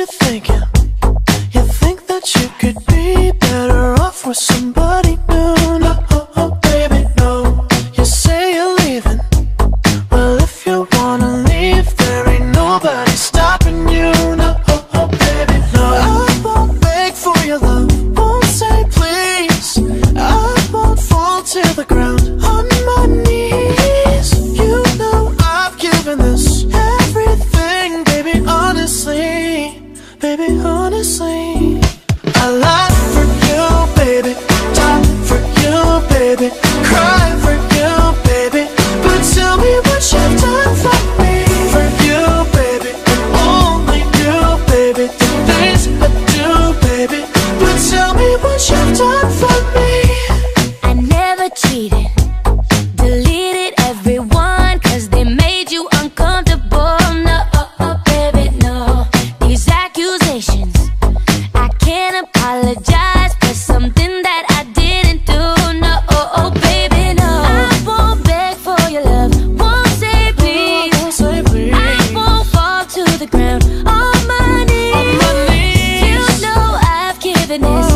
you thinking? baby, honestly. I lie for you, baby, Die for you, baby. apologize for something that I didn't do. No, oh, oh, baby, no. I won't beg for your love, won't say please. I won't fall to the ground. On my knees. You know I've given this.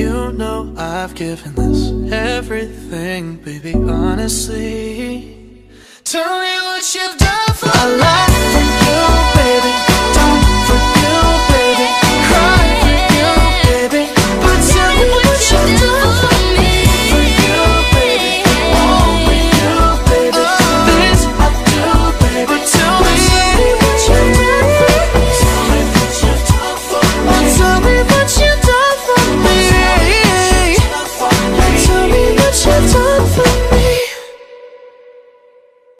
You know I've given this everything, baby, honestly. Tell me what you've done for my life